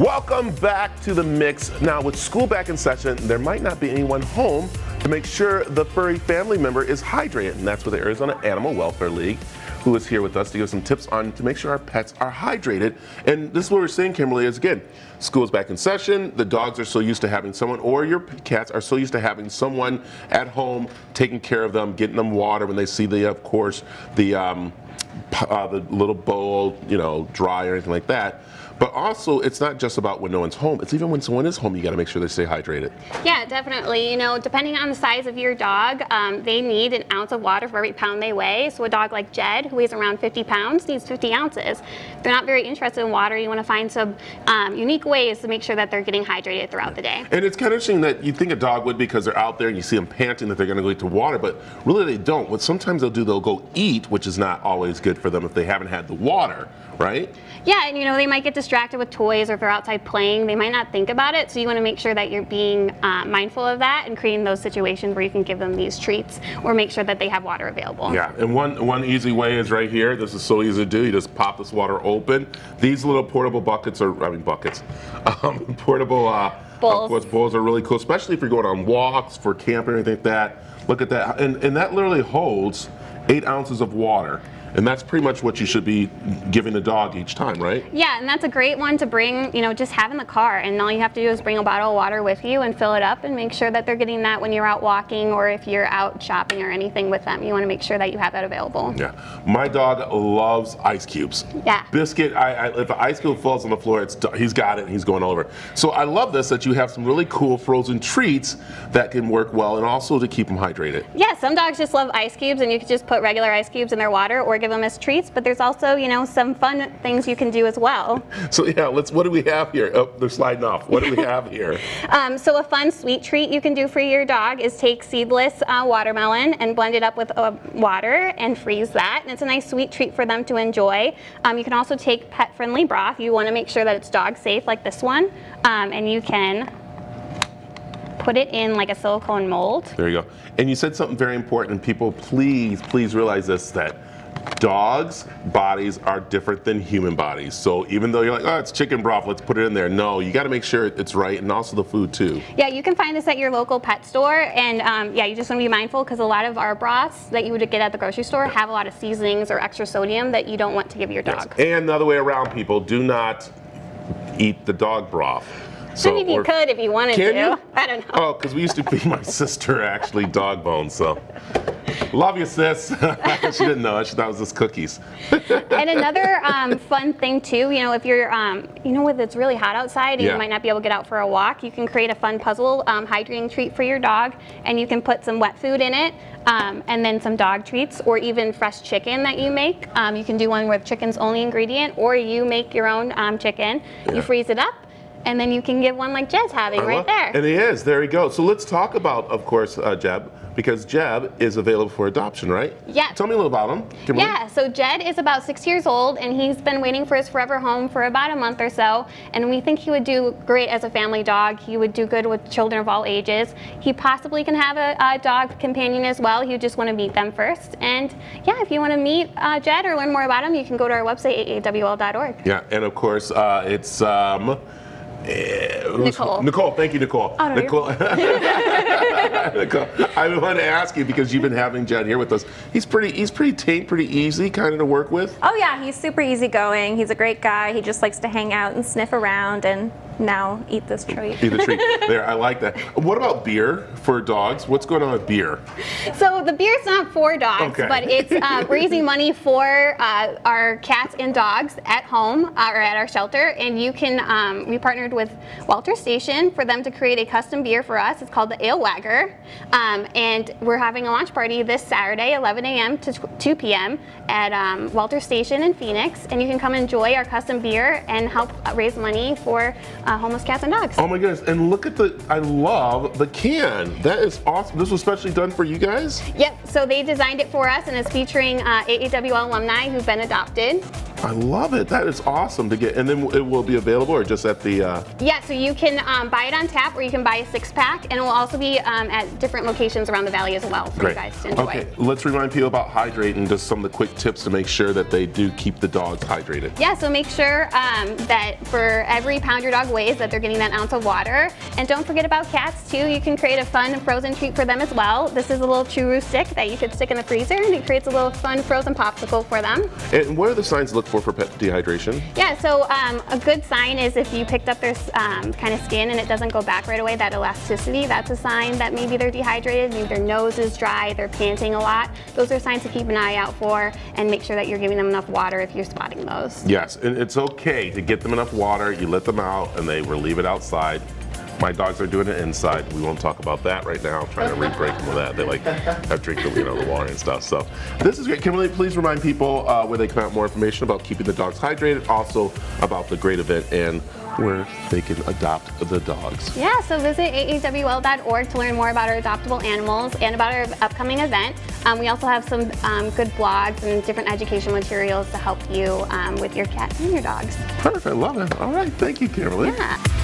Welcome back to the mix. Now, with school back in session, there might not be anyone home to make sure the furry family member is hydrated, and that's where the Arizona Animal Welfare League, who is here with us to give some tips on to make sure our pets are hydrated. And this is what we're saying, Kimberly, is again, school's back in session. The dogs are so used to having someone, or your cats are so used to having someone at home taking care of them, getting them water when they see the, of course, the um, uh, the little bowl, you know, dry or anything like that. But also, it's not just about when no one's home. It's even when someone is home, you got to make sure they stay hydrated. Yeah, definitely. You know, depending on the size of your dog, um, they need an ounce of water for every pound they weigh. So a dog like Jed, who weighs around 50 pounds, needs 50 ounces. If they're not very interested in water, you want to find some um, unique ways to make sure that they're getting hydrated throughout the day. And it's kind of interesting that you think a dog would because they're out there and you see them panting that they're going to go to water, but really they don't. What sometimes they'll do, they'll go eat, which is not always good for them if they haven't had the water, right? Yeah, and you know, they might get distracted with toys or if they're outside playing, they might not think about it. So you want to make sure that you're being uh, mindful of that and creating those situations where you can give them these treats or make sure that they have water available. Yeah, and one, one easy way is right here. This is so easy to do. You just pop this water open. These little portable buckets are, I mean buckets, um, portable uh, Bowls. Of course, bowls are really cool, especially if you're going on walks, for camping, or anything like that. Look at that, and, and that literally holds eight ounces of water. And that's pretty much what you should be giving a dog each time, right? Yeah, and that's a great one to bring, you know, just have in the car. And all you have to do is bring a bottle of water with you and fill it up and make sure that they're getting that when you're out walking or if you're out shopping or anything with them. You want to make sure that you have that available. Yeah. My dog loves ice cubes. Yeah. Biscuit, I, I, if an ice cube falls on the floor, it's he's got it and he's going all over. So I love this that you have some really cool frozen treats that can work well and also to keep them hydrated. Yeah, some dogs just love ice cubes and you could just put regular ice cubes in their water or give them as treats, but there's also, you know, some fun things you can do as well. So yeah, let's. What do we have here? Oh, they're sliding off. What do we have here? Um, so a fun sweet treat you can do for your dog is take seedless uh, watermelon and blend it up with uh, water and freeze that. And it's a nice sweet treat for them to enjoy. Um, you can also take pet-friendly broth. You want to make sure that it's dog safe, like this one, um, and you can put it in like a silicone mold. There you go. And you said something very important. People, please, please realize this that dogs' bodies are different than human bodies. So even though you're like, oh, it's chicken broth, let's put it in there. No, you got to make sure it's right, and also the food too. Yeah, you can find this at your local pet store, and um, yeah, you just want to be mindful because a lot of our broths that you would get at the grocery store have a lot of seasonings or extra sodium that you don't want to give your dog. Yes. And the other way around, people do not eat the dog broth. So, I mean, you could if you wanted to. you? I don't know. Oh, because we used to feed my sister actually dog bones. So love you, sis. she didn't know. She thought it was just cookies. And another um, fun thing too, you know, if you're, um, you know, if it's really hot outside and Yeah. you might not be able to get out for a walk, you can create a fun puzzle um, hydrating treat for your dog, and you can put some wet food in it. Um, and then some dog treats, or even fresh chicken that you make. Um, you can do one with chicken's only ingredient, or you make your own um, chicken. Yeah. You freeze it up, and then you can give one like Jed's having I right love- there. And he is. There he goes. So let's talk about, of course, uh, Jed, because Jed is available for adoption, right? Yeah. Tell me a little about him. Kimberly. Yeah, so Jed is about six years old and he's been waiting for his forever home for about a month or so. And we think he would do great as a family dog. He would do good with children of all ages. He possibly can have a, a dog companion as well. You just want to meet them first. And yeah, if you want to meet uh, Jed or learn more about him, you can go to our website, aawl.org. Yeah, and of course, uh, it's. Um, eh, Nicole. Nicole, thank you, Nicole. Oh, no, Nicole. Nicole, I wanted to ask you because you've been having Jed here with us. He's pretty, he's pretty tame, pretty easy, kind of to work with. Oh yeah, he's super easygoing. He's a great guy. He just likes to hang out and sniff around and now eat this treat. Be the treat. there, I like that. What about beer for dogs? What's going on with beer? So the beer's not for dogs, Okay. but it's uh, raising money for uh, our cats and dogs at home uh, or at our shelter. And you can, um, we partnered with Walter Station for them to create a custom beer for us. It's called the Ale Wagger. Um, and we're having a launch party this Saturday, 11 a.m. to 2 p.m. at um, Walter Station in Phoenix. And you can come enjoy our custom beer and help raise money for uh, homeless cats and dogs. Oh my goodness! And look at the, I love the can. That is awesome. This was specially done for you guys. Yep, so they designed it for us and it's featuring uh, AAWL alumni who've been adopted. I love it. That is awesome to get. And then it will be available or just at the. Uh... Yeah, so you can um, buy it on tap or you can buy a six pack, and it will also be um, at different locations around the valley as well for Great. you guys to enjoy. Okay, let's remind people about hydrating. Just some of the quick tips to make sure that they do keep the dogs hydrated. Yeah, so make sure um, that for every pound your dog weighs that they're getting that ounce of water. And don't forget about cats too. You can create a fun frozen treat for them as well. This is a little churu stick that you could stick in the freezer and it creates a little fun frozen popsicle for them. And what are the signs look for for pet dehydration? Yeah, so um, a good sign is if you picked up their um, kind of skin and it doesn't go back right away, that elasticity, that's a sign that maybe they're dehydrated, maybe their nose is dry, they're panting a lot. Those are signs to keep an eye out for and make sure that you're giving them enough water if you're spotting those. Yes, and it's okay to get them enough water. You let them out and they relieve it outside. My dogs are doing it inside. We won't talk about that right now. I'm trying to re-break them of that. They like have drink the you know the water and stuff. So this is great. Kimberly, please remind people uh, where they can find more information about keeping the dogs hydrated, also about the great event and where they can adopt the dogs. Yeah, so visit aawl.org to learn more about our adoptable animals and about our upcoming event. Um, we also have some um, good blogs and different education materials to help you um, with your cat and your dogs. Perfect, love it. All right, thank you, Kimberly. Yeah.